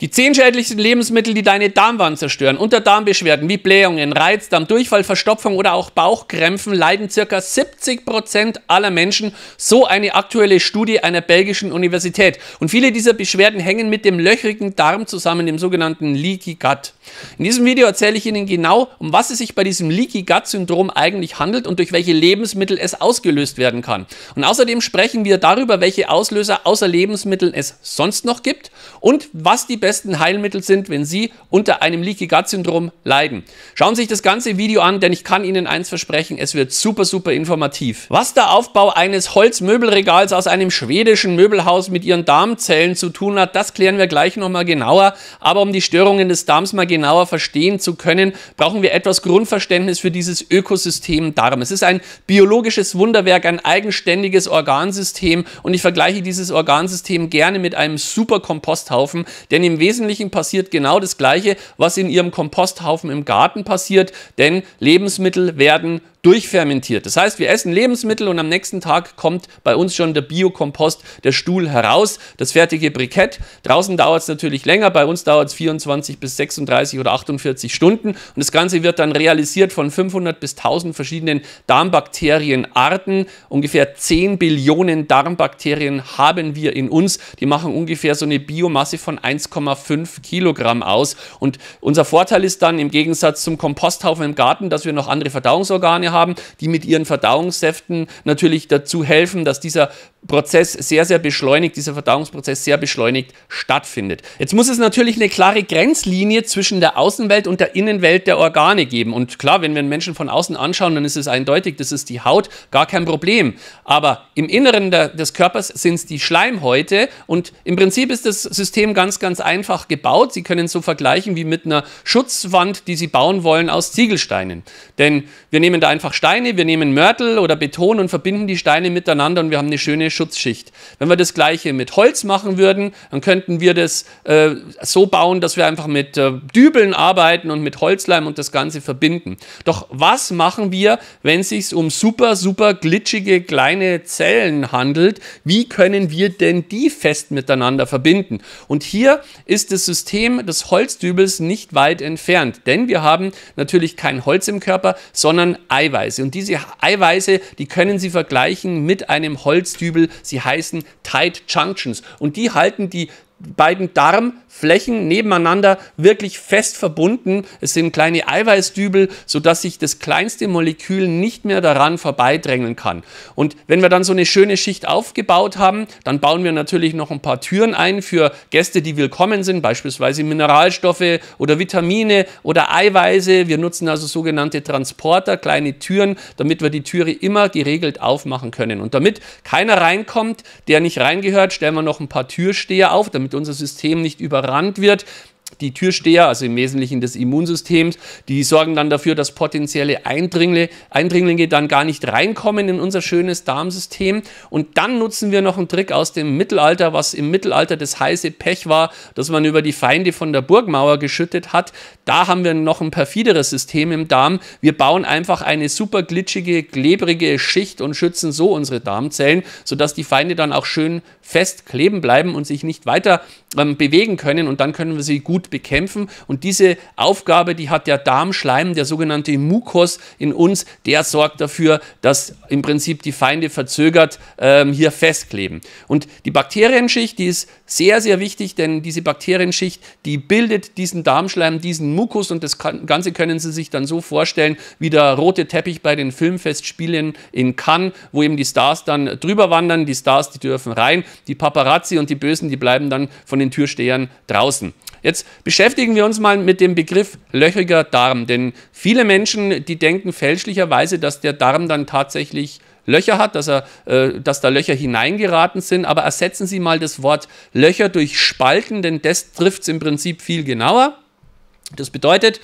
Die zehn schädlichsten Lebensmittel, die deine Darmwand zerstören, unter Darmbeschwerden wie Blähungen, Reizdarm, Durchfall, Verstopfung oder auch Bauchkrämpfen leiden ca. 70% aller Menschen, so eine aktuelle Studie einer belgischen Universität. Und viele dieser Beschwerden hängen mit dem löchrigen Darm zusammen, dem sogenannten Leaky Gut. In diesem Video erzähle ich Ihnen genau, um was es sich bei diesem Leaky Gut Syndrom eigentlich handelt und durch welche Lebensmittel es ausgelöst werden kann. Und außerdem sprechen wir darüber, welche Auslöser außer Lebensmitteln es sonst noch gibt und was die besten Heilmittel sind, wenn Sie unter einem Leaky Gut Syndrom leiden. Schauen Sie sich das ganze Video an, denn ich kann Ihnen eins versprechen, es wird super, super informativ. Was der Aufbau eines Holzmöbelregals aus einem schwedischen Möbelhaus mit Ihren Darmzellen zu tun hat, das klären wir gleich nochmal genauer. Aber um die Störungen des Darms mal genauer verstehen zu können, brauchen wir etwas Grundverständnis für dieses Ökosystem Darm. Es ist ein biologisches Wunderwerk, ein eigenständiges Organsystem und ich vergleiche dieses Organsystem gerne mit einem super Komposthaufen, denn im im Wesentlichen passiert genau das Gleiche, was in Ihrem Komposthaufen im Garten passiert, denn Lebensmittel werden durchfermentiert. Das heißt, wir essen Lebensmittel und am nächsten Tag kommt bei uns schon der Biokompost, der Stuhl heraus, das fertige Brikett. Draußen dauert es natürlich länger, bei uns dauert es 24 bis 36 oder 48 Stunden und das Ganze wird dann realisiert von 500 bis 1000 verschiedenen Darmbakterienarten. Ungefähr 10 Billionen Darmbakterien haben wir in uns. Die machen ungefähr so eine Biomasse von 1,5 Kilogramm aus und unser Vorteil ist dann im Gegensatz zum Komposthaufen im Garten, dass wir noch andere Verdauungsorgane haben, die mit ihren Verdauungssäften natürlich dazu helfen, dass dieser Prozess sehr, sehr beschleunigt, dieser Verdauungsprozess sehr beschleunigt stattfindet. Jetzt muss es natürlich eine klare Grenzlinie zwischen der Außenwelt und der Innenwelt der Organe geben. Und klar, wenn wir einen Menschen von außen anschauen, dann ist es eindeutig, das ist die Haut, gar kein Problem. Aber im Inneren der, des Körpers sind es die Schleimhäute und im Prinzip ist das System ganz, ganz einfach gebaut. Sie können es so vergleichen wie mit einer Schutzwand, die Sie bauen wollen aus Ziegelsteinen. Denn wir nehmen da einfach Steine, wir nehmen Mörtel oder Beton und verbinden die Steine miteinander und wir haben eine schöne Schutzschicht. Wenn wir das gleiche mit Holz machen würden, dann könnten wir das äh, so bauen, dass wir einfach mit äh, Dübeln arbeiten und mit Holzleim und das Ganze verbinden. Doch was machen wir, wenn es sich um super, super glitschige kleine Zellen handelt? Wie können wir denn die fest miteinander verbinden? Und hier ist das System des Holzdübels nicht weit entfernt, denn wir haben natürlich kein Holz im Körper, sondern Eiweiße. Und diese Eiweiße, die können Sie vergleichen mit einem Holzdübel Sie heißen Tight Junctions. Und die halten die beiden Darmflächen nebeneinander wirklich fest verbunden. Es sind kleine Eiweißdübel, sodass sich das kleinste Molekül nicht mehr daran vorbeidrängen kann. Und wenn wir dann so eine schöne Schicht aufgebaut haben, dann bauen wir natürlich noch ein paar Türen ein für Gäste, die willkommen sind, beispielsweise Mineralstoffe oder Vitamine oder Eiweiße. Wir nutzen also sogenannte Transporter, kleine Türen, damit wir die Türe immer geregelt aufmachen können. Und damit keiner reinkommt, der nicht reingehört, stellen wir noch ein paar Türsteher auf, damit unser System nicht überrannt wird die Türsteher, also im Wesentlichen des Immunsystems, die sorgen dann dafür, dass potenzielle Eindringlinge, dann gar nicht reinkommen in unser schönes Darmsystem. Und dann nutzen wir noch einen Trick aus dem Mittelalter, was im Mittelalter das heiße Pech war, dass man über die Feinde von der Burgmauer geschüttet hat. Da haben wir noch ein perfideres System im Darm. Wir bauen einfach eine super glitschige, klebrige Schicht und schützen so unsere Darmzellen, sodass die Feinde dann auch schön fest kleben bleiben und sich nicht weiter ähm, bewegen können. Und dann können wir sie gut bekämpfen. Und diese Aufgabe, die hat der Darmschleim, der sogenannte Mukos in uns, der sorgt dafür, dass im Prinzip die Feinde verzögert ähm, hier festkleben. Und die Bakterienschicht, die ist sehr, sehr wichtig, denn diese Bakterienschicht, die bildet diesen Darmschleim, diesen Mukus und das Ganze können Sie sich dann so vorstellen, wie der rote Teppich bei den Filmfestspielen in Cannes, wo eben die Stars dann drüber wandern. Die Stars, die dürfen rein, die Paparazzi und die Bösen, die bleiben dann von den Türstehern draußen. Jetzt beschäftigen wir uns mal mit dem Begriff löchriger Darm, denn viele Menschen, die denken fälschlicherweise, dass der Darm dann tatsächlich Löcher hat, dass, er, äh, dass da Löcher hineingeraten sind, aber ersetzen Sie mal das Wort Löcher durch Spalten, denn das trifft es im Prinzip viel genauer. Das bedeutet,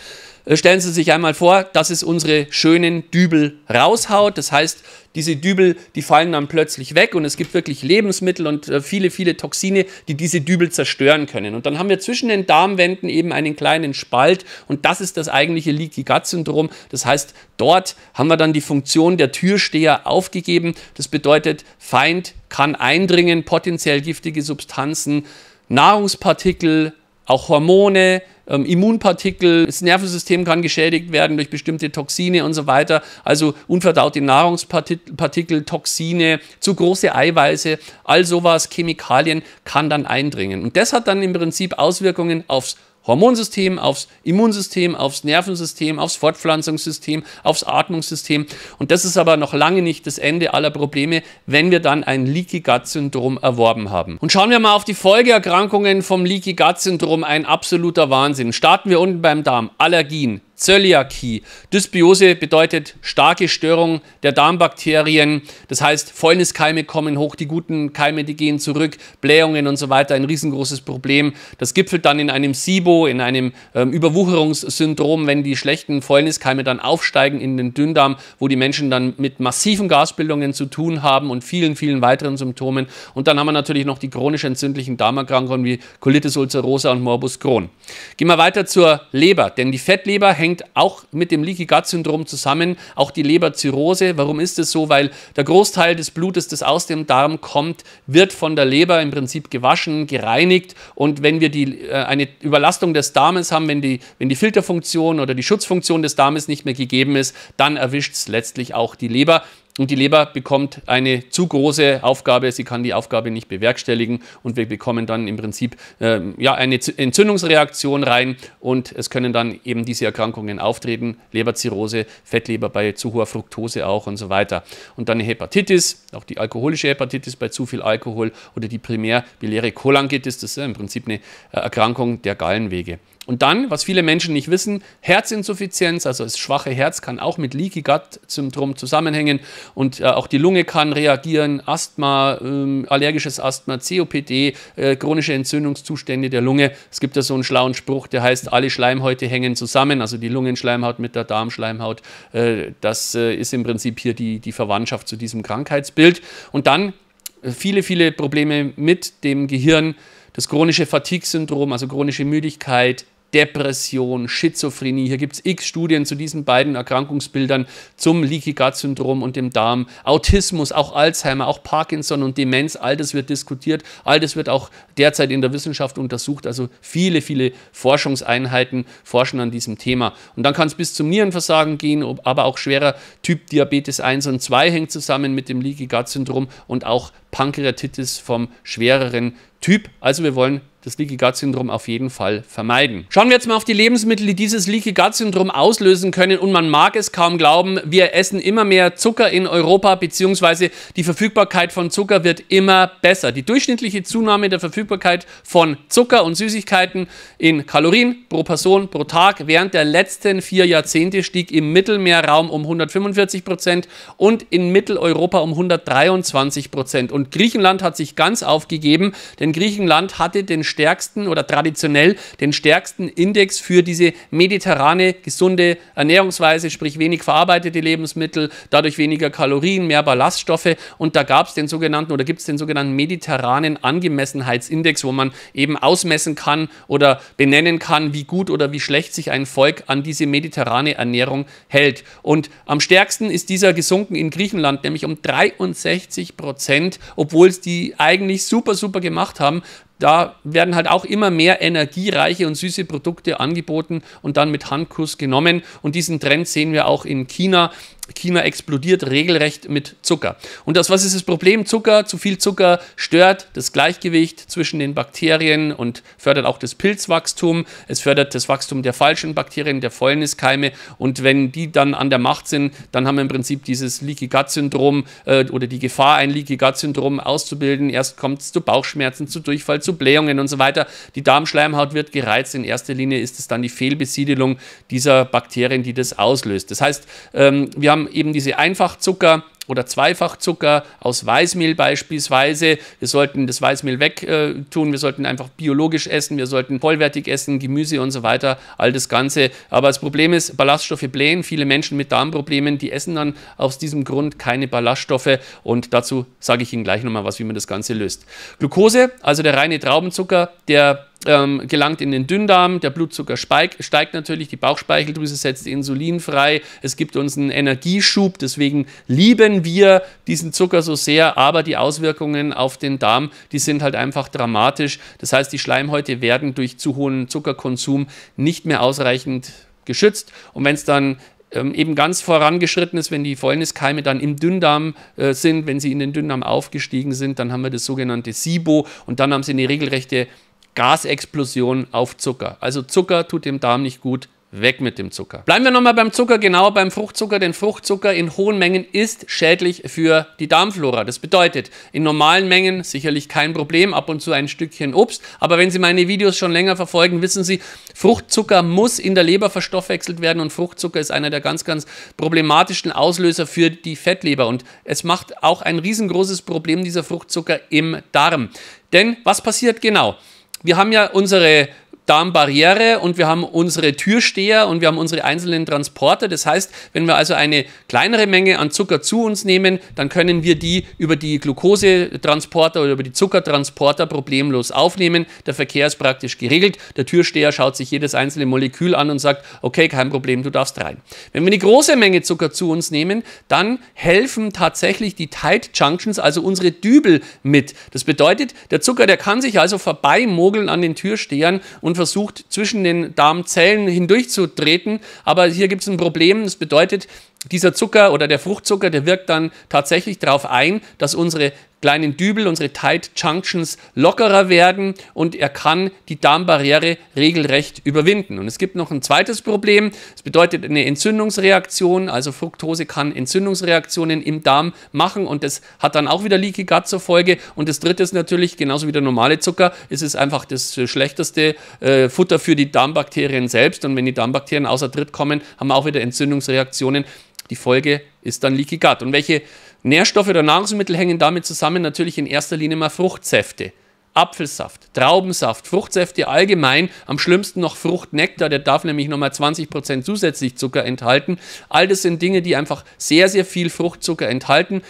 stellen Sie sich einmal vor, dass es unsere schönen Dübel raushaut. Das heißt, diese Dübel, die fallen dann plötzlich weg und es gibt wirklich Lebensmittel und äh, viele, viele Toxine, die diese Dübel zerstören können. Und dann haben wir zwischen den Darmwänden eben einen kleinen Spalt und das ist das eigentliche Leaky Gut Syndrom. Das heißt, dort haben wir dann die Funktion der Türsteher aufgegeben. Das bedeutet, Feind kann eindringen, potenziell giftige Substanzen, Nahrungspartikel, auch Hormone, ähm, Immunpartikel, das Nervensystem kann geschädigt werden durch bestimmte Toxine und so weiter. Also unverdaute Nahrungspartikel, Toxine, zu große Eiweiße, all sowas, Chemikalien kann dann eindringen. Und das hat dann im Prinzip Auswirkungen aufs Hormonsystem, aufs Immunsystem, aufs Nervensystem, aufs Fortpflanzungssystem, aufs Atmungssystem. Und das ist aber noch lange nicht das Ende aller Probleme, wenn wir dann ein Leaky Gut Syndrom erworben haben. Und schauen wir mal auf die Folgeerkrankungen vom Leaky Gut Syndrom. Ein absoluter Wahnsinn. Starten wir unten beim Darm. Allergien, Zöliakie. Dysbiose bedeutet starke Störung der Darmbakterien. Das heißt, Fäulniskeime kommen hoch, die guten Keime, die gehen zurück, Blähungen und so weiter, ein riesengroßes Problem. Das gipfelt dann in einem SIBO, in einem ähm, Überwucherungssyndrom, wenn die schlechten Fäulniskeime dann aufsteigen in den Dünndarm, wo die Menschen dann mit massiven Gasbildungen zu tun haben und vielen, vielen weiteren Symptomen. Und dann haben wir natürlich noch die chronisch entzündlichen Darmerkrankungen wie Colitis ulcerosa und Morbus Crohn. Gehen wir weiter zur Leber, denn die Fettleber hängt hängt auch mit dem Leaky Gut Syndrom zusammen, auch die Leberzirrhose. Warum ist es so? Weil der Großteil des Blutes, das aus dem Darm kommt, wird von der Leber im Prinzip gewaschen, gereinigt und wenn wir die, äh, eine Überlastung des Darmes haben, wenn die, wenn die Filterfunktion oder die Schutzfunktion des Darmes nicht mehr gegeben ist, dann erwischt es letztlich auch die Leber. Und die Leber bekommt eine zu große Aufgabe, sie kann die Aufgabe nicht bewerkstelligen. Und wir bekommen dann im Prinzip äh, ja, eine Entzündungsreaktion rein. Und es können dann eben diese Erkrankungen auftreten, Leberzirrhose, Fettleber bei zu hoher Fructose auch und so weiter. Und dann eine Hepatitis, auch die alkoholische Hepatitis bei zu viel Alkohol oder die primär biliäre Cholangitis, das ist im Prinzip eine äh, Erkrankung der Gallenwege. Und dann, was viele Menschen nicht wissen, Herzinsuffizienz, also das schwache Herz kann auch mit Leaky Gut Syndrom zusammenhängen und äh, auch die Lunge kann reagieren, Asthma, ähm, allergisches Asthma, COPD, äh, chronische Entzündungszustände der Lunge. Es gibt da so einen schlauen Spruch, der heißt, alle Schleimhäute hängen zusammen, also die Lungenschleimhaut mit der Darmschleimhaut. Äh, das äh, ist im Prinzip hier die, die Verwandtschaft zu diesem Krankheitsbild. Und dann äh, viele, viele Probleme mit dem Gehirn, das chronische Fatigue-Syndrom, also chronische Müdigkeit, Depression, Schizophrenie. Hier gibt es x Studien zu diesen beiden Erkrankungsbildern zum Leaky Gut Syndrom und dem Darm. Autismus, auch Alzheimer, auch Parkinson und Demenz, all das wird diskutiert, all das wird auch derzeit in der Wissenschaft untersucht. Also viele, viele Forschungseinheiten forschen an diesem Thema. Und dann kann es bis zum Nierenversagen gehen, aber auch schwerer Typ Diabetes 1 und 2 hängt zusammen mit dem Leaky Gut Syndrom und auch Pankreatitis vom schwereren Typ. Also wir wollen das Leaky Gut Syndrom auf jeden Fall vermeiden. Schauen wir jetzt mal auf die Lebensmittel, die dieses Leaky Gut Syndrom auslösen können. Und man mag es kaum glauben, wir essen immer mehr Zucker in Europa, beziehungsweise die Verfügbarkeit von Zucker wird immer besser. Die durchschnittliche Zunahme der Verfügbarkeit von Zucker und Süßigkeiten in Kalorien pro Person pro Tag während der letzten vier Jahrzehnte stieg im Mittelmeerraum um 145 Prozent und in Mitteleuropa um 123 Prozent. Und Griechenland hat sich ganz aufgegeben, denn Griechenland hatte den stärksten oder traditionell den stärksten Index für diese mediterrane, gesunde Ernährungsweise, sprich wenig verarbeitete Lebensmittel, dadurch weniger Kalorien, mehr Ballaststoffe. Und da gab es den sogenannten oder gibt es den sogenannten mediterranen Angemessenheitsindex, wo man eben ausmessen kann oder benennen kann, wie gut oder wie schlecht sich ein Volk an diese mediterrane Ernährung hält. Und am stärksten ist dieser gesunken in Griechenland, nämlich um 63 Prozent, obwohl es die eigentlich super, super gemacht haben da werden halt auch immer mehr energiereiche und süße Produkte angeboten und dann mit Handkuss genommen. Und diesen Trend sehen wir auch in China. China explodiert regelrecht mit Zucker. Und das, was ist das Problem? Zucker, zu viel Zucker stört das Gleichgewicht zwischen den Bakterien und fördert auch das Pilzwachstum. Es fördert das Wachstum der falschen Bakterien, der Fäulniskeime. Und wenn die dann an der Macht sind, dann haben wir im Prinzip dieses Leaky Gut Syndrom äh, oder die Gefahr, ein Leaky Gut Syndrom auszubilden. Erst kommt es zu Bauchschmerzen, zu Durchfall, zu Blähungen und so weiter. Die Darmschleimhaut wird gereizt. In erster Linie ist es dann die Fehlbesiedelung dieser Bakterien, die das auslöst. Das heißt, ähm, wir haben haben eben diese Einfachzucker oder Zweifachzucker aus Weißmehl beispielsweise. Wir sollten das Weißmehl wegtun, äh, wir sollten einfach biologisch essen, wir sollten vollwertig essen, Gemüse und so weiter, all das Ganze. Aber das Problem ist, Ballaststoffe blähen. Viele Menschen mit Darmproblemen, die essen dann aus diesem Grund keine Ballaststoffe und dazu sage ich Ihnen gleich nochmal was, wie man das Ganze löst. Glucose, also der reine Traubenzucker, der ähm, gelangt in den Dünndarm, der Blutzucker steigt, steigt natürlich, die Bauchspeicheldrüse setzt Insulin frei, es gibt uns einen Energieschub, deswegen lieben wir diesen Zucker so sehr, aber die Auswirkungen auf den Darm, die sind halt einfach dramatisch. Das heißt, die Schleimhäute werden durch zu hohen Zuckerkonsum nicht mehr ausreichend geschützt und wenn es dann ähm, eben ganz vorangeschritten ist, wenn die Fäulniskeime dann im Dünndarm äh, sind, wenn sie in den Dünndarm aufgestiegen sind, dann haben wir das sogenannte SIBO und dann haben sie eine regelrechte Gasexplosion auf Zucker. Also Zucker tut dem Darm nicht gut, Weg mit dem Zucker. Bleiben wir nochmal beim Zucker, genauer beim Fruchtzucker, denn Fruchtzucker in hohen Mengen ist schädlich für die Darmflora. Das bedeutet, in normalen Mengen sicherlich kein Problem, ab und zu ein Stückchen Obst, aber wenn Sie meine Videos schon länger verfolgen, wissen Sie, Fruchtzucker muss in der Leber verstoffwechselt werden und Fruchtzucker ist einer der ganz, ganz problematischen Auslöser für die Fettleber und es macht auch ein riesengroßes Problem, dieser Fruchtzucker im Darm. Denn was passiert genau? Wir haben ja unsere Darmbarriere und wir haben unsere Türsteher und wir haben unsere einzelnen Transporter. Das heißt, wenn wir also eine kleinere Menge an Zucker zu uns nehmen, dann können wir die über die Glukosetransporter oder über die Zuckertransporter problemlos aufnehmen. Der Verkehr ist praktisch geregelt. Der Türsteher schaut sich jedes einzelne Molekül an und sagt, okay, kein Problem, du darfst rein. Wenn wir eine große Menge Zucker zu uns nehmen, dann helfen tatsächlich die Tight Junctions, also unsere Dübel mit. Das bedeutet, der Zucker, der kann sich also vorbeimogeln an den Türstehern und versucht, zwischen den Darmzellen hindurchzutreten. Aber hier gibt es ein Problem. Das bedeutet, dieser Zucker oder der Fruchtzucker, der wirkt dann tatsächlich darauf ein, dass unsere kleinen Dübel, unsere Tight Junctions lockerer werden und er kann die Darmbarriere regelrecht überwinden. Und es gibt noch ein zweites Problem. Es bedeutet eine Entzündungsreaktion. Also Fructose kann Entzündungsreaktionen im Darm machen und das hat dann auch wieder Leaky Gut zur Folge. Und das dritte ist natürlich, genauso wie der normale Zucker, ist es einfach das schlechteste äh, Futter für die Darmbakterien selbst. Und wenn die Darmbakterien außer Tritt kommen, haben wir auch wieder Entzündungsreaktionen. Die Folge ist dann Leaky Gut. Und welche Nährstoffe oder Nahrungsmittel hängen damit zusammen? Natürlich in erster Linie mal Fruchtsäfte. Apfelsaft, Traubensaft, Fruchtsäfte allgemein, am schlimmsten noch Fruchtnektar, der darf nämlich nochmal 20% zusätzlich Zucker enthalten. All das sind Dinge, die einfach sehr, sehr viel Fruchtzucker enthalten.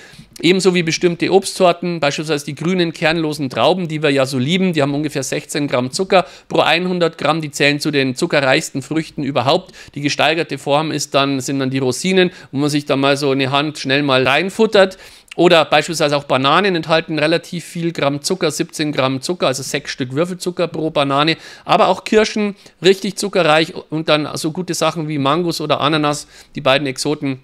Ebenso wie bestimmte Obstsorten, beispielsweise die grünen kernlosen Trauben, die wir ja so lieben, die haben ungefähr 16 Gramm Zucker pro 100 Gramm, die zählen zu den zuckerreichsten Früchten überhaupt. Die gesteigerte Form ist dann, sind dann die Rosinen, wo man sich da mal so eine Hand schnell mal reinfuttert. Oder beispielsweise auch Bananen enthalten relativ viel Gramm Zucker, 17 Gramm Zucker, also sechs Stück Würfelzucker pro Banane. Aber auch Kirschen, richtig zuckerreich und dann so gute Sachen wie Mangos oder Ananas, die beiden Exoten,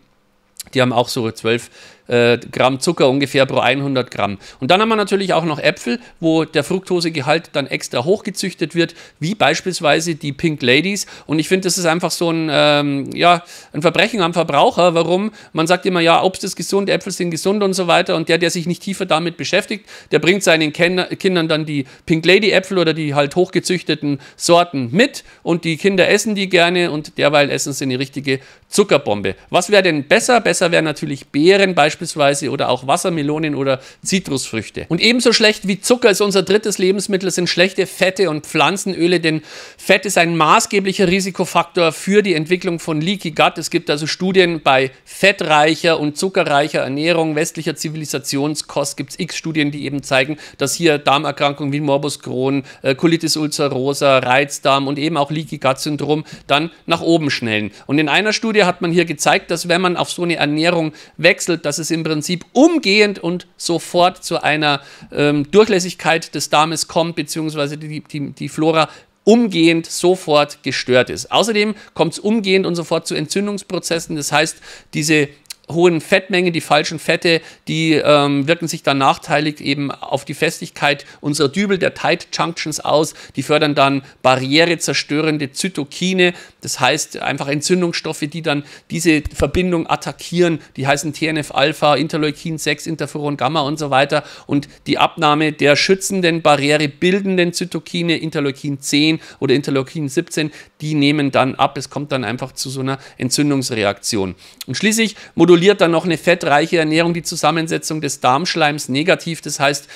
die haben auch so 12 äh, Gramm Zucker ungefähr pro 100 Gramm. Und dann haben wir natürlich auch noch Äpfel, wo der Fructosegehalt dann extra hochgezüchtet wird, wie beispielsweise die Pink Ladies. Und ich finde, das ist einfach so ein, ähm, ja, ein Verbrechen am Verbraucher. Warum? Man sagt immer, ja, Obst ist gesund, Äpfel sind gesund und so weiter. Und der, der sich nicht tiefer damit beschäftigt, der bringt seinen Ken Kindern dann die Pink Lady Äpfel oder die halt hochgezüchteten Sorten mit. Und die Kinder essen die gerne und derweil essen sie eine richtige Zuckerbombe. Was wäre denn besser? Besser wären natürlich Beeren beispielsweise beispielsweise oder auch Wassermelonen oder Zitrusfrüchte. Und ebenso schlecht wie Zucker ist unser drittes Lebensmittel sind schlechte Fette und Pflanzenöle, denn Fett ist ein maßgeblicher Risikofaktor für die Entwicklung von Leaky Gut. Es gibt also Studien bei fettreicher und zuckerreicher Ernährung westlicher Zivilisationskost gibt es x Studien, die eben zeigen, dass hier Darmerkrankungen wie Morbus Crohn, äh, Colitis ulcerosa, Reizdarm und eben auch Leaky Gut Syndrom dann nach oben schnellen. Und in einer Studie hat man hier gezeigt, dass wenn man auf so eine Ernährung wechselt, dass es es im Prinzip umgehend und sofort zu einer ähm, Durchlässigkeit des Darmes kommt, beziehungsweise die, die, die Flora umgehend sofort gestört ist. Außerdem kommt es umgehend und sofort zu Entzündungsprozessen. Das heißt, diese hohen Fettmengen, die falschen Fette, die ähm, wirken sich dann nachteilig eben auf die Festigkeit unserer Dübel, der Tight Junctions aus. Die fördern dann barrierezerstörende Zytokine, das heißt einfach Entzündungsstoffe, die dann diese Verbindung attackieren. Die heißen TNF-Alpha, Interleukin 6, Interferon Gamma und so weiter. Und die Abnahme der schützenden, barrierebildenden Zytokine, Interleukin 10 oder Interleukin 17, die nehmen dann ab. Es kommt dann einfach zu so einer Entzündungsreaktion. Und schließlich moduliert dann noch eine fettreiche Ernährung die Zusammensetzung des Darmschleims negativ. Das heißt,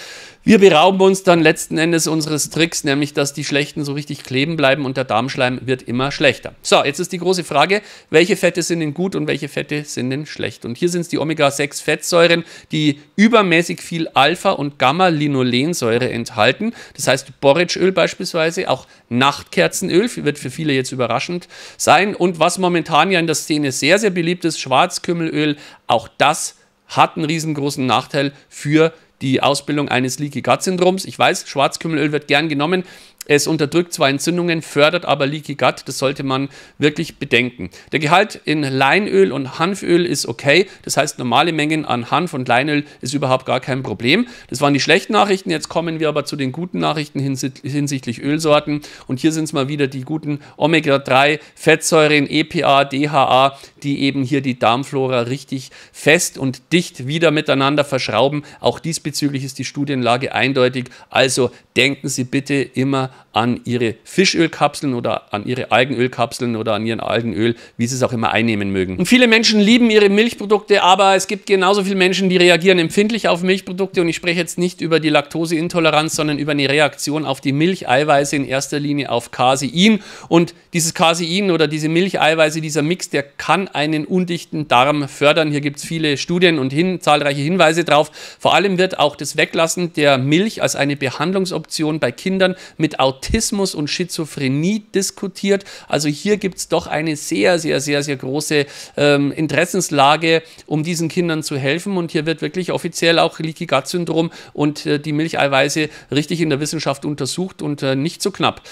wir berauben uns dann letzten Endes unseres Tricks, nämlich dass die schlechten so richtig kleben bleiben und der Darmschleim wird immer schlechter. So, jetzt ist die große Frage, welche Fette sind denn gut und welche Fette sind denn schlecht? Und hier sind es die Omega-6-Fettsäuren, die übermäßig viel Alpha- und Gamma-Linolensäure enthalten. Das heißt, Borretschöl beispielsweise, auch Nachtkerzenöl, wird für viele jetzt überraschend sein. Und was momentan ja in der Szene sehr, sehr beliebt ist, Schwarzkümmelöl, auch das hat einen riesengroßen Nachteil für die Ausbildung eines Leaky Gut Syndroms. Ich weiß, Schwarzkümmelöl wird gern genommen. Es unterdrückt zwar Entzündungen, fördert aber Leaky Gut. Das sollte man wirklich bedenken. Der Gehalt in Leinöl und Hanföl ist okay. Das heißt, normale Mengen an Hanf und Leinöl ist überhaupt gar kein Problem. Das waren die schlechten Nachrichten. Jetzt kommen wir aber zu den guten Nachrichten hinsichtlich Ölsorten. Und hier sind es mal wieder die guten Omega-3 Fettsäuren, EPA, DHA, die eben hier die Darmflora richtig fest und dicht wieder miteinander verschrauben. Auch diesbezüglich ist die Studienlage eindeutig. Also denken Sie bitte immer an Ihre Fischölkapseln oder an Ihre Algenölkapseln oder an Ihren Algenöl, wie Sie es auch immer einnehmen mögen. Und viele Menschen lieben ihre Milchprodukte, aber es gibt genauso viele Menschen, die reagieren empfindlich auf Milchprodukte und ich spreche jetzt nicht über die Laktoseintoleranz, sondern über eine Reaktion auf die Milcheiweiße, in erster Linie auf Casein und dieses Casein oder diese Milcheiweiße, dieser Mix, der kann einen undichten Darm fördern. Hier gibt es viele Studien und hin, zahlreiche Hinweise drauf. Vor allem wird auch das Weglassen der Milch als eine Behandlungsoption bei Kindern mit Autismus und Schizophrenie diskutiert. Also hier gibt es doch eine sehr, sehr, sehr, sehr große ähm, Interessenslage, um diesen Kindern zu helfen. Und hier wird wirklich offiziell auch Leaky Gut Syndrom und äh, die Milcheiweiße richtig in der Wissenschaft untersucht und äh, nicht so knapp.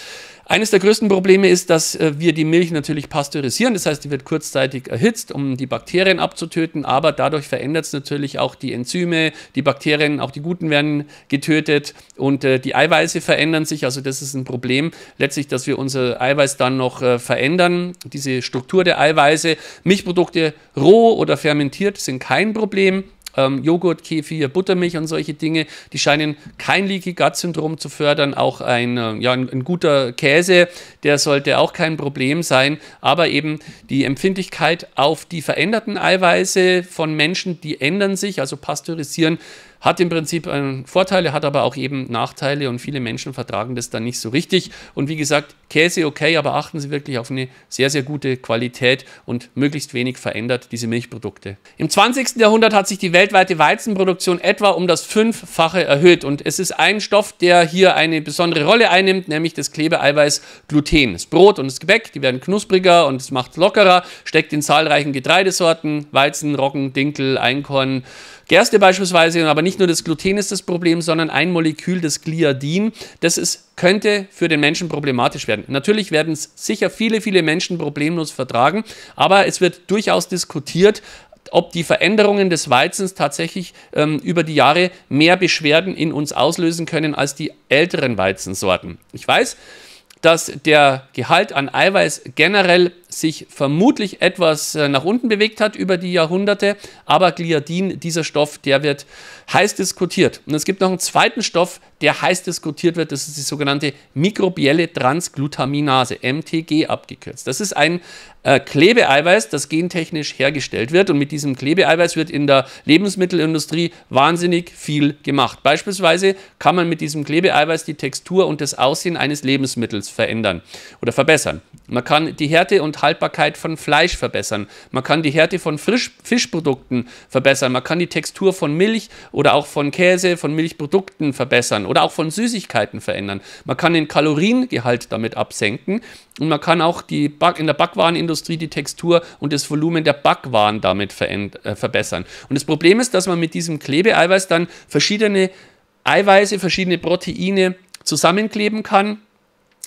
Eines der größten Probleme ist, dass äh, wir die Milch natürlich pasteurisieren. Das heißt, die wird kurzzeitig erhitzt, um die Bakterien abzutöten, aber dadurch verändert es natürlich auch die Enzyme, die Bakterien, auch die guten werden getötet und äh, die Eiweiße verändern sich. Also das ist ein Problem letztlich, dass wir unser Eiweiß dann noch äh, verändern, diese Struktur der Eiweiße. Milchprodukte roh oder fermentiert sind kein Problem ähm, Joghurt, Kefir, Buttermilch und solche Dinge, die scheinen kein Leaky Gut Syndrom zu fördern. Auch ein, äh, ja, ein, ein guter Käse, der sollte auch kein Problem sein. Aber eben die Empfindlichkeit auf die veränderten Eiweiße von Menschen, die ändern sich, also pasteurisieren, hat im Prinzip Vorteile, hat aber auch eben Nachteile und viele Menschen vertragen das dann nicht so richtig. Und wie gesagt, Käse okay, aber achten Sie wirklich auf eine sehr, sehr gute Qualität und möglichst wenig verändert diese Milchprodukte. Im 20. Jahrhundert hat sich die weltweite Weizenproduktion etwa um das Fünffache erhöht und es ist ein Stoff, der hier eine besondere Rolle einnimmt, nämlich das Klebeeiweiß Gluten. Das Brot und das Gebäck, die werden knuspriger und es macht lockerer, steckt in zahlreichen Getreidesorten, Weizen, Roggen, Dinkel, Einkorn, Gerste beispielsweise, aber nicht nur das Gluten ist das Problem, sondern ein Molekül, das Gliadin, das ist, könnte für den Menschen problematisch werden. Natürlich werden es sicher viele, viele Menschen problemlos vertragen, aber es wird durchaus diskutiert, ob die Veränderungen des Weizens tatsächlich ähm, über die Jahre mehr Beschwerden in uns auslösen können als die älteren Weizensorten. Ich weiß, dass der Gehalt an Eiweiß generell sich vermutlich etwas äh, nach unten bewegt hat über die Jahrhunderte, aber Gliadin, dieser Stoff, der wird heiß diskutiert. Und es gibt noch einen zweiten Stoff, der heiß diskutiert wird, das ist die sogenannte mikrobielle Transglutaminase, MTG abgekürzt. Das ist ein äh, Klebeeiweiß, das gentechnisch hergestellt wird und mit diesem Klebeeiweiß wird in der Lebensmittelindustrie wahnsinnig viel gemacht. Beispielsweise kann man mit diesem Klebeeiweiß die Textur und das Aussehen eines Lebensmittels verändern oder verbessern. Man kann die Härte und Haltbarkeit von Fleisch verbessern. Man kann die Härte von Frisch Fischprodukten verbessern. Man kann die Textur von Milch oder auch von Käse, von Milchprodukten verbessern oder auch von Süßigkeiten verändern. Man kann den Kaloriengehalt damit absenken und man kann auch die Back in der Backwarenindustrie die Textur und das Volumen der Backwaren damit äh, verbessern. Und das Problem ist, dass man mit diesem Klebeeiweiß dann verschiedene Eiweiße, verschiedene Proteine zusammenkleben kann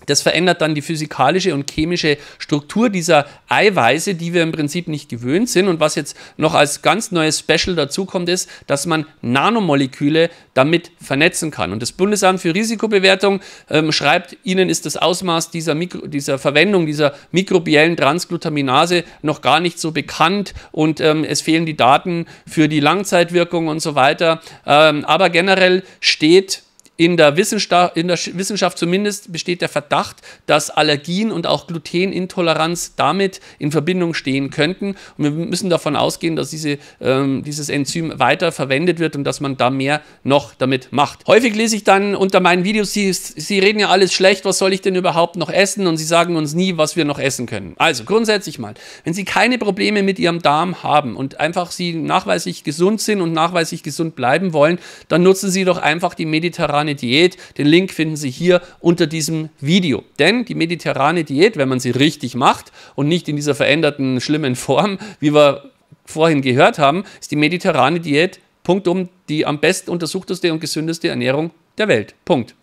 das verändert dann die physikalische und chemische Struktur dieser Eiweiße, die wir im Prinzip nicht gewöhnt sind. Und was jetzt noch als ganz neues Special dazukommt, ist, dass man Nanomoleküle damit vernetzen kann. Und das Bundesamt für Risikobewertung ähm, schreibt, Ihnen ist das Ausmaß dieser, Mikro, dieser Verwendung dieser mikrobiellen Transglutaminase noch gar nicht so bekannt und ähm, es fehlen die Daten für die Langzeitwirkung und so weiter. Ähm, aber generell steht in der, Wissenschaft, in der Wissenschaft zumindest besteht der Verdacht, dass Allergien und auch Glutenintoleranz damit in Verbindung stehen könnten. Und wir müssen davon ausgehen, dass diese, ähm, dieses Enzym weiter verwendet wird und dass man da mehr noch damit macht. Häufig lese ich dann unter meinen Videos, Sie, Sie reden ja alles schlecht, was soll ich denn überhaupt noch essen? Und Sie sagen uns nie, was wir noch essen können. Also grundsätzlich mal, wenn Sie keine Probleme mit Ihrem Darm haben und einfach Sie nachweislich gesund sind und nachweislich gesund bleiben wollen, dann nutzen Sie doch einfach die mediterrane Diät. Den Link finden Sie hier unter diesem Video. Denn die mediterrane Diät, wenn man sie richtig macht und nicht in dieser veränderten, schlimmen Form, wie wir vorhin gehört haben, ist die mediterrane Diät punktum die am besten untersuchteste und gesündeste Ernährung der Welt. Punkt.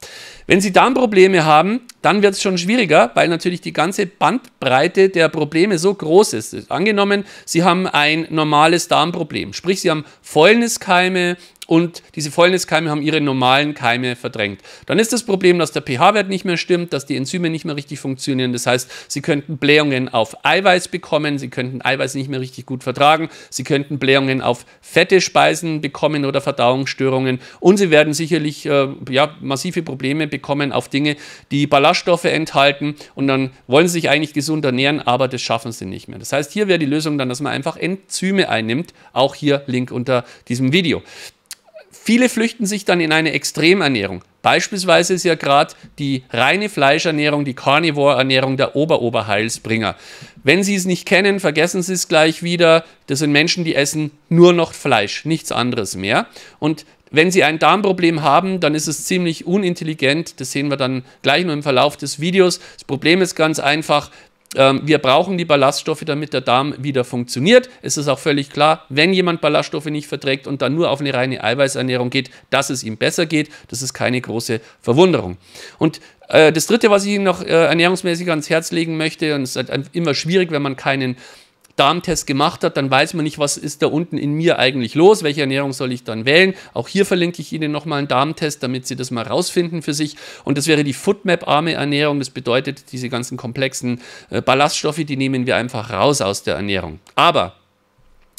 Wenn Sie Darmprobleme haben, dann wird es schon schwieriger, weil natürlich die ganze Bandbreite der Probleme so groß ist. Angenommen, Sie haben ein normales Darmproblem, sprich Sie haben Fäulniskeime, und diese Fäulniskeime haben ihre normalen Keime verdrängt. Dann ist das Problem, dass der pH-Wert nicht mehr stimmt, dass die Enzyme nicht mehr richtig funktionieren. Das heißt, sie könnten Blähungen auf Eiweiß bekommen, sie könnten Eiweiß nicht mehr richtig gut vertragen, sie könnten Blähungen auf fette Speisen bekommen oder Verdauungsstörungen und sie werden sicherlich äh, ja, massive Probleme bekommen auf Dinge, die Ballaststoffe enthalten und dann wollen sie sich eigentlich gesund ernähren, aber das schaffen sie nicht mehr. Das heißt, hier wäre die Lösung dann, dass man einfach Enzyme einnimmt. Auch hier Link unter diesem Video. Viele flüchten sich dann in eine Extremernährung. Beispielsweise ist ja gerade die reine Fleischernährung, die Carnivore-Ernährung der Ober-Oberheilsbringer. Wenn Sie es nicht kennen, vergessen Sie es gleich wieder. Das sind Menschen, die essen nur noch Fleisch, nichts anderes mehr. Und wenn Sie ein Darmproblem haben, dann ist es ziemlich unintelligent. Das sehen wir dann gleich nur im Verlauf des Videos. Das Problem ist ganz einfach, wir brauchen die Ballaststoffe, damit der Darm wieder funktioniert. Es ist auch völlig klar, wenn jemand Ballaststoffe nicht verträgt und dann nur auf eine reine Eiweißernährung geht, dass es ihm besser geht. Das ist keine große Verwunderung. Und äh, das Dritte, was ich Ihnen noch äh, ernährungsmäßig ans Herz legen möchte, und es ist halt immer schwierig, wenn man keinen Darmtest gemacht hat, dann weiß man nicht, was ist da unten in mir eigentlich los, welche Ernährung soll ich dann wählen. Auch hier verlinke ich Ihnen nochmal einen Darmtest, damit Sie das mal rausfinden für sich. Und das wäre die Foodmap-arme Ernährung. Das bedeutet, diese ganzen komplexen äh, Ballaststoffe, die nehmen wir einfach raus aus der Ernährung. Aber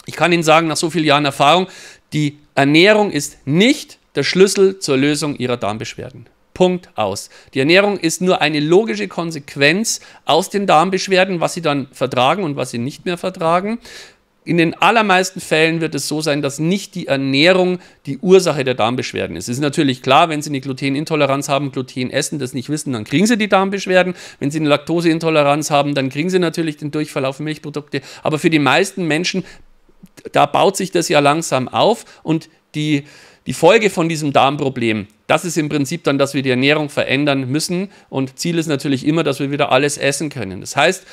ich kann Ihnen sagen, nach so vielen Jahren Erfahrung, die Ernährung ist nicht der Schlüssel zur Lösung Ihrer Darmbeschwerden. Punkt aus. Die Ernährung ist nur eine logische Konsequenz aus den Darmbeschwerden, was sie dann vertragen und was sie nicht mehr vertragen. In den allermeisten Fällen wird es so sein, dass nicht die Ernährung die Ursache der Darmbeschwerden ist. Es ist natürlich klar, wenn Sie eine Glutenintoleranz haben, Gluten essen, das nicht wissen, dann kriegen Sie die Darmbeschwerden. Wenn Sie eine Laktoseintoleranz haben, dann kriegen Sie natürlich den Durchfall auf Milchprodukte. Aber für die meisten Menschen, da baut sich das ja langsam auf und die, die Folge von diesem Darmproblem das ist im Prinzip dann, dass wir die Ernährung verändern müssen. Und Ziel ist natürlich immer, dass wir wieder alles essen können. Das heißt,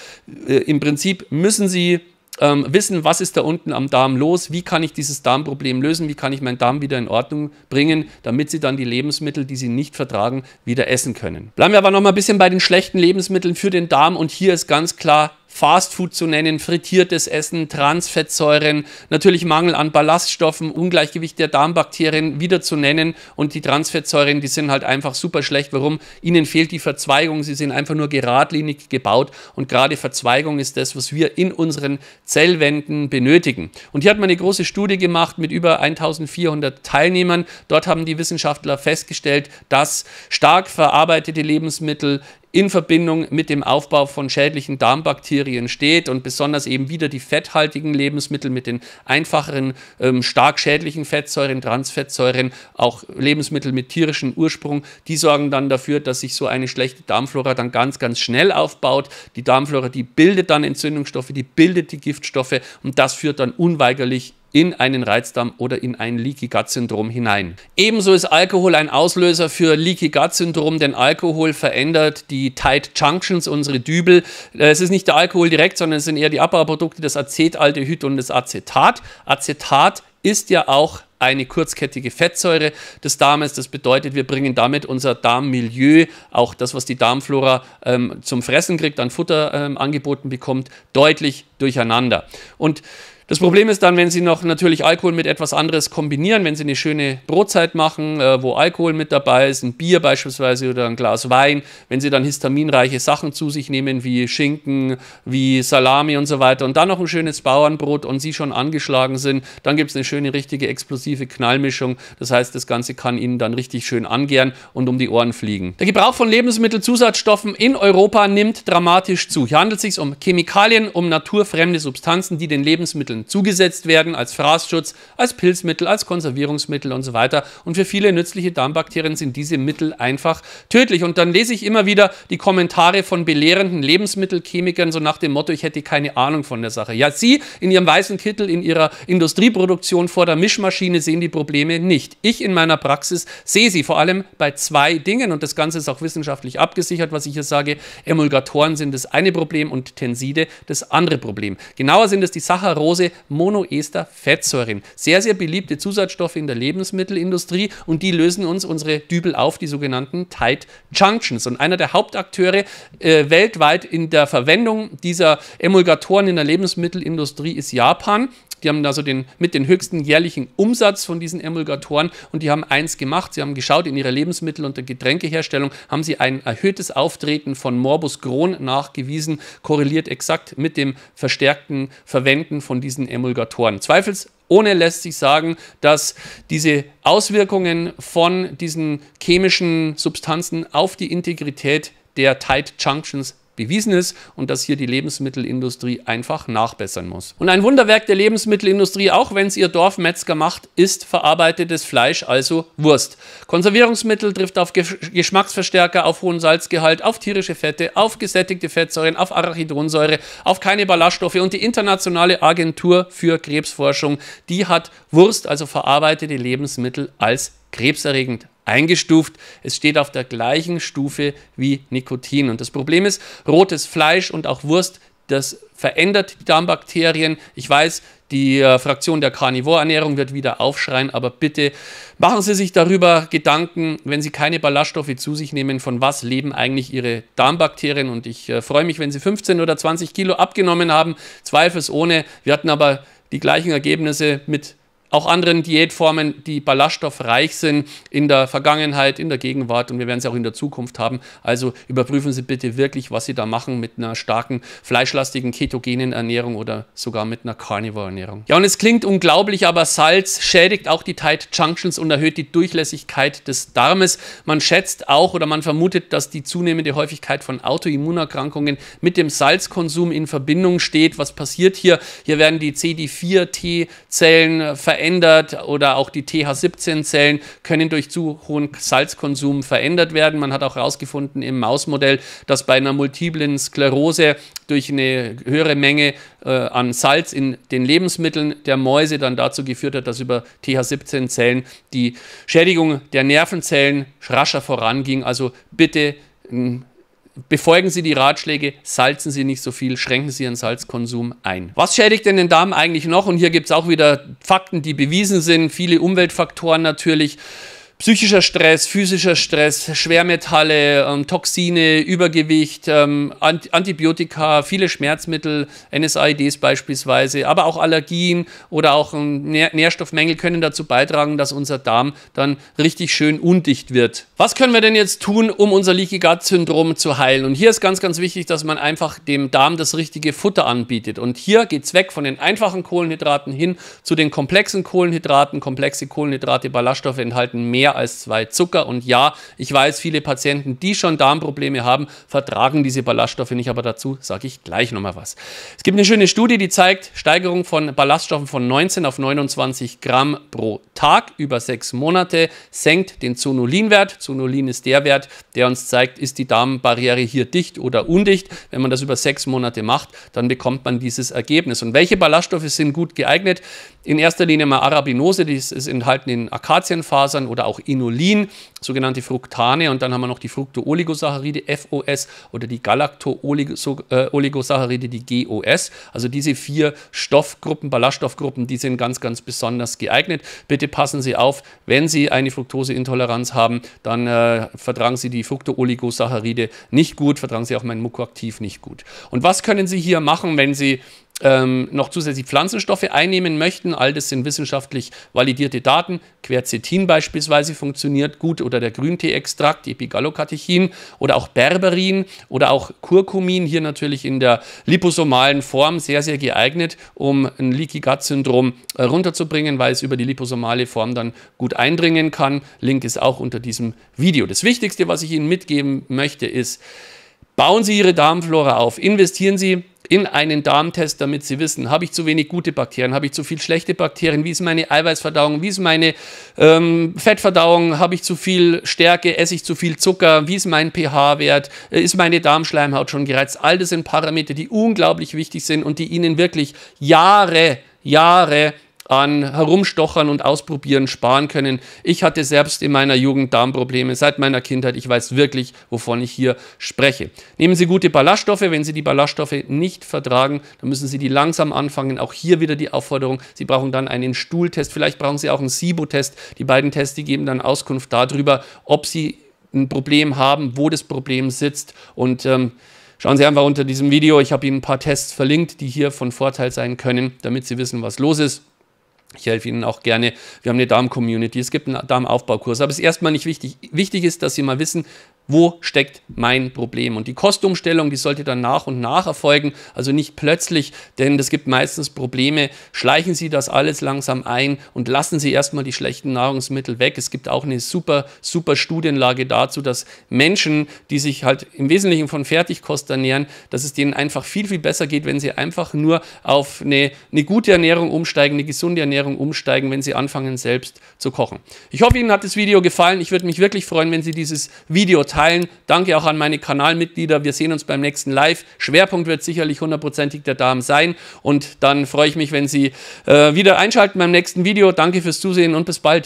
äh, im Prinzip müssen Sie ähm, wissen, was ist da unten am Darm los, wie kann ich dieses Darmproblem lösen, wie kann ich meinen Darm wieder in Ordnung bringen, damit Sie dann die Lebensmittel, die Sie nicht vertragen, wieder essen können. Bleiben wir aber noch mal ein bisschen bei den schlechten Lebensmitteln für den Darm und hier ist ganz klar Fastfood zu nennen, frittiertes Essen, Transfettsäuren, natürlich Mangel an Ballaststoffen, Ungleichgewicht der Darmbakterien wieder zu nennen. Und die Transfettsäuren, die sind halt einfach super schlecht. Warum? Ihnen fehlt die Verzweigung. Sie sind einfach nur geradlinig gebaut. Und gerade Verzweigung ist das, was wir in unseren Zellwänden benötigen. Und hier hat man eine große Studie gemacht mit über 1400 Teilnehmern. Dort haben die Wissenschaftler festgestellt, dass stark verarbeitete Lebensmittel in Verbindung mit dem Aufbau von schädlichen Darmbakterien steht und besonders eben wieder die fetthaltigen Lebensmittel mit den einfacheren, ähm, stark schädlichen Fettsäuren, Transfettsäuren, auch Lebensmittel mit tierischem Ursprung, die sorgen dann dafür, dass sich so eine schlechte Darmflora dann ganz, ganz schnell aufbaut. Die Darmflora, die bildet dann Entzündungsstoffe, die bildet die Giftstoffe und das führt dann unweigerlich in einen Reizdarm oder in ein Leaky Gut Syndrom hinein. Ebenso ist Alkohol ein Auslöser für Leaky Gut Syndrom, denn Alkohol verändert die Tight Junctions, unsere Dübel. Äh, es ist nicht der Alkohol direkt, sondern es sind eher die Abbauprodukte, das Acetaldehyd und das Acetat. Acetat ist ja auch eine kurzkettige Fettsäure des Darmes. Das bedeutet, wir bringen damit unser Darmmilieu, auch das, was die Darmflora ähm, zum Fressen kriegt, an Futter ähm, angeboten bekommt, deutlich durcheinander. Und Das Problem ist dann, wenn Sie noch natürlich Alkohol mit etwas anderes kombinieren, wenn Sie eine schöne Brotzeit machen, äh, wo Alkohol mit dabei ist, ein Bier beispielsweise oder ein Glas Wein, wenn Sie dann histaminreiche Sachen zu sich nehmen, wie Schinken, wie Salami und so weiter und dann noch ein schönes Bauernbrot und Sie schon angeschlagen sind, dann gibt es eine schöne, richtige, explosive Knallmischung. Das heißt, das Ganze kann Ihnen dann richtig schön angären und um die Ohren fliegen. Der Gebrauch von Lebensmittelzusatzstoffen in Europa nimmt dramatisch zu. Hier handelt es sich um Chemikalien, um naturfremde Substanzen, die den Lebensmitteln Lebensmitteln zugesetzt werden, als Fraßschutz, als Pilzmittel, als Konservierungsmittel und so weiter. Und für viele nützliche Darmbakterien sind diese Mittel einfach tödlich. Und dann lese ich immer wieder die Kommentare von belehrenden Lebensmittelchemikern, so nach dem Motto, ich hätte keine Ahnung von der Sache. Ja, Sie in Ihrem weißen Kittel, in Ihrer Industrieproduktion vor der Mischmaschine sehen die Probleme nicht. Ich in meiner Praxis sehe sie vor allem bei zwei Dingen und das Ganze ist auch wissenschaftlich abgesichert, was ich hier sage. Emulgatoren sind das eine Problem und Tenside das andere Problem. Genauer sind es die Saccharose Monoester-Fettsäuren. Sehr, sehr beliebte Zusatzstoffe in der Lebensmittelindustrie und die lösen uns unsere Dübel auf, die sogenannten Tight Junctions. Und einer der Hauptakteure äh, weltweit in der Verwendung dieser Emulgatoren in der Lebensmittelindustrie ist Japan. Die haben also den, mit den höchsten jährlichen Umsatz von diesen Emulgatoren und die haben eins gemacht. Sie haben geschaut, in ihrer Lebensmittel- und Getränkeherstellung haben sie ein erhöhtes Auftreten von Morbus Crohn nachgewiesen, korreliert exakt mit dem verstärkten Verwenden von diesen Emulgatoren. Zweifelsohne lässt sich sagen, dass diese Auswirkungen von diesen chemischen Substanzen auf die Integrität der Tight Junctions bewiesen ist und dass hier die Lebensmittelindustrie einfach nachbessern muss. Und ein Wunderwerk der Lebensmittelindustrie, auch wenn es ihr Dorfmetzger macht, ist verarbeitetes Fleisch, also Wurst. Konservierungsmittel trifft auf Geschmacksverstärker, auf hohen Salzgehalt, auf tierische Fette, auf gesättigte Fettsäuren, auf Arachidonsäure, auf keine Ballaststoffe und die internationale Agentur für Krebsforschung, die hat Wurst, also verarbeitete Lebensmittel als krebserregend eingestuft. Es steht auf der gleichen Stufe wie Nikotin. Und das Problem ist, rotes Fleisch und auch Wurst, das verändert die Darmbakterien. Ich weiß, die äh, Fraktion der Carnivore-Ernährung wird wieder aufschreien, aber bitte machen Sie sich darüber Gedanken, wenn Sie keine Ballaststoffe zu sich nehmen, von was leben eigentlich Ihre Darmbakterien. Und ich äh, freue mich, wenn Sie 15 oder 20 Kilo abgenommen haben, zweifelsohne. Wir hatten aber die gleichen Ergebnisse mit auch anderen Diätformen, die ballaststoffreich sind in der Vergangenheit, in der Gegenwart und wir werden sie auch in der Zukunft haben. Also überprüfen Sie bitte wirklich, was Sie da machen mit einer starken fleischlastigen ketogenen Ernährung oder sogar mit einer Carnivore-Ernährung. Ja, und es klingt unglaublich, aber Salz schädigt auch die Tight Junctions und erhöht die Durchlässigkeit des Darmes. Man schätzt auch oder man vermutet, dass die zunehmende Häufigkeit von Autoimmunerkrankungen mit dem Salzkonsum in Verbindung steht. Was passiert hier? Hier werden die CD4-T-Zellen verändert verändert oder auch die TH17-Zellen können durch zu hohen Salzkonsum verändert werden. Man hat auch herausgefunden im Mausmodell, dass bei einer multiplen Sklerose durch eine höhere Menge äh, an Salz in den Lebensmitteln der Mäuse dann dazu geführt hat, dass über TH17-Zellen die Schädigung der Nervenzellen rascher voranging. Also bitte Befolgen Sie die Ratschläge, salzen Sie nicht so viel, schränken Sie Ihren Salzkonsum ein. Was schädigt denn den Darm eigentlich noch? Und hier gibt es auch wieder Fakten, die bewiesen sind, viele Umweltfaktoren natürlich psychischer Stress, physischer Stress, Schwermetalle, ähm, Toxine, Übergewicht, ähm, Antibiotika, viele Schmerzmittel, NSAIDs beispielsweise, aber auch Allergien oder auch ähm, Nähr Nährstoffmängel können dazu beitragen, dass unser Darm dann richtig schön undicht wird. Was können wir denn jetzt tun, um unser Leaky Gut Syndrom zu heilen? Und hier ist ganz, ganz wichtig, dass man einfach dem Darm das richtige Futter anbietet. Und hier geht es weg von den einfachen Kohlenhydraten hin zu den komplexen Kohlenhydraten. Komplexe Kohlenhydrate, Ballaststoffe enthalten mehr mehr als zwei Zucker. Und ja, ich weiß, viele Patienten, die schon Darmprobleme haben, vertragen diese Ballaststoffe nicht, aber dazu sage ich gleich nochmal was. Es gibt eine schöne Studie, die zeigt Steigerung von Ballaststoffen von 19 auf 29 Gramm pro Tag über sechs Monate, senkt den Zonulinwert. Zonulin ist der Wert, der uns zeigt, ist die Darmbarriere hier dicht oder undicht. Wenn man das über sechs Monate macht, dann bekommt man dieses Ergebnis. Und welche Ballaststoffe sind gut geeignet? In erster Linie mal Arabinose, die ist enthalten in Akazienfasern oder auch Inulin, sogenannte Fructane. Und dann haben wir noch die Fructooligosacharide, FOS, oder die Galacto-Oligosaccharide, die GOS. Also diese vier Stoffgruppen, Ballaststoffgruppen, die sind ganz, ganz besonders geeignet. Bitte passen Sie auf, wenn Sie eine Fructoseintoleranz haben, dann äh, vertragen Sie die Fructooligosacharide nicht gut, vertragen Sie auch mein Mukoaktiv nicht gut. Und was können Sie hier machen, wenn Sie ähm, noch zusätzlich Pflanzenstoffe einnehmen möchten. All das sind wissenschaftlich validierte Daten. Quercetin beispielsweise funktioniert gut oder der Grüntee-Extrakt, Epigallocatechin oder auch Berberin oder auch Kurkumin, hier natürlich in der liposomalen Form sehr, sehr geeignet, um ein Leaky Gut Syndrom äh, runterzubringen, weil es über die liposomale Form dann gut eindringen kann. Link ist auch unter diesem Video. Das Wichtigste, was ich Ihnen mitgeben möchte, ist, bauen Sie Ihre Darmflora auf, investieren Sie in einen Darmtest, damit Sie wissen, habe ich zu wenig gute Bakterien, habe ich zu viel schlechte Bakterien, wie ist meine Eiweißverdauung, wie ist meine ähm, Fettverdauung, habe ich zu viel Stärke, esse ich zu viel Zucker, wie ist mein pH-Wert, äh, ist meine Darmschleimhaut schon gereizt. All das sind Parameter, die unglaublich wichtig sind und die Ihnen wirklich Jahre, Jahre an Herumstochern und Ausprobieren sparen können. Ich hatte selbst in meiner Jugend Darmprobleme seit meiner Kindheit. Ich weiß wirklich, wovon ich hier spreche. Nehmen Sie gute Ballaststoffe. Wenn Sie die Ballaststoffe nicht vertragen, dann müssen Sie die langsam anfangen. Auch hier wieder die Aufforderung, Sie brauchen dann einen Stuhltest. Vielleicht brauchen Sie auch einen SIBO-Test. Die beiden Tests, geben dann Auskunft darüber, ob Sie ein Problem haben, wo das Problem sitzt und ähm, Schauen Sie einfach unter diesem Video. Ich habe Ihnen ein paar Tests verlinkt, die hier von Vorteil sein können, damit Sie wissen, was los ist. Ich helfe Ihnen auch gerne. Wir haben eine Darm-Community, es gibt einen Darmaufbaukurs. Aber es ist erstmal nicht wichtig. Wichtig ist, dass Sie mal wissen, wo steckt mein Problem? Und die Kostumstellung, die sollte dann nach und nach erfolgen, also nicht plötzlich, denn es gibt meistens Probleme. Schleichen Sie das alles langsam ein und lassen Sie erstmal die schlechten Nahrungsmittel weg. Es gibt auch eine super, super Studienlage dazu, dass Menschen, die sich halt im Wesentlichen von Fertigkost ernähren, dass es denen einfach viel, viel besser geht, wenn sie einfach nur auf eine, eine gute Ernährung umsteigen, eine gesunde Ernährung umsteigen, wenn sie anfangen, selbst zu kochen. Ich hoffe, Ihnen hat das Video gefallen. Ich würde mich wirklich freuen, wenn Sie dieses Video teilen teilen. Danke auch an meine Kanalmitglieder. Wir sehen uns beim nächsten Live. Schwerpunkt wird sicherlich hundertprozentig der Darm sein. Und dann freue ich mich, wenn Sie äh, wieder einschalten beim nächsten Video. Danke fürs Zusehen und bis bald.